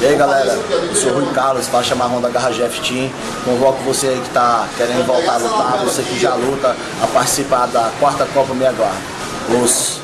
E aí galera, eu sou o Rui Carlos, faixa marrom da Garra Jeff Team. Convoco você aí que tá querendo voltar a lutar, você que já luta, a participar da quarta Copa Meia Guarda. Os